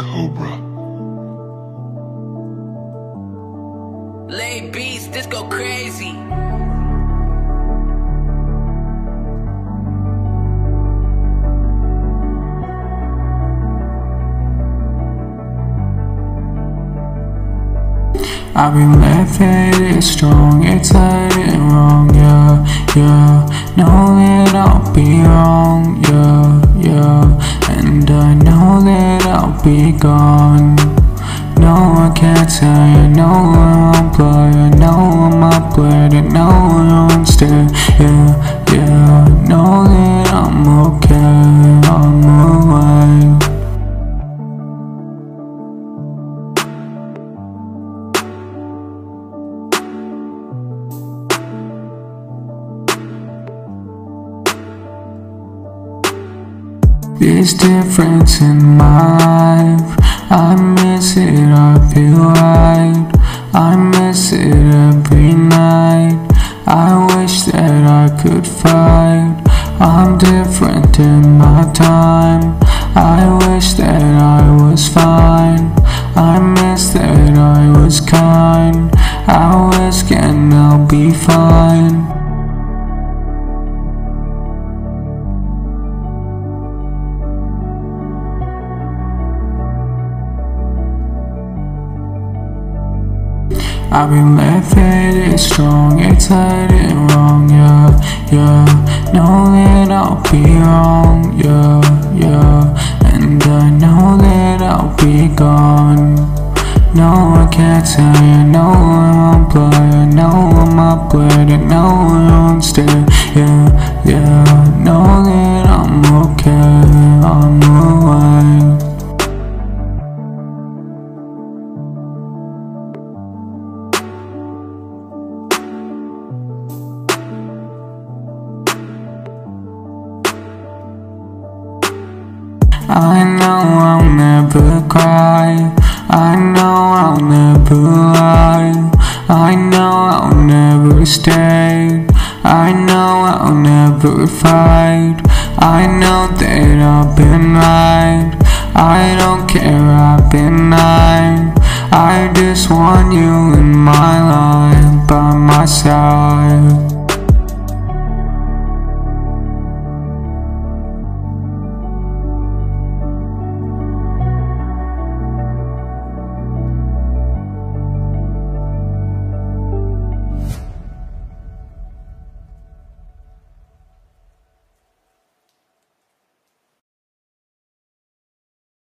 Cobra. Lay beats, this go crazy. I've been left it's strong, it's heading wrong, yeah, yeah. Know that I'll be wrong, yeah, yeah. And I know that I'll be gone. No, I can't tell you, no, I'm blind, I This difference in my life. I miss it, I feel right. I miss it every night. I wish that I could fight. I'm different in my time. I wish that I was fine. I miss that I was kind. I wish can I'll be fine I've been left it's strong, it's heading wrong, yeah, yeah. Know that I'll be wrong, yeah, yeah. And I know that I'll be gone. No, I can't tell you, no, I'm blind, no, I'm up blood, and no, I'm still, yeah, yeah. Know I know I'll never cry. I know I'll never lie. I know I'll never stay. I know I'll never fight. I know that I've been right. I don't care, I've been lying. I just want you in my life by my side.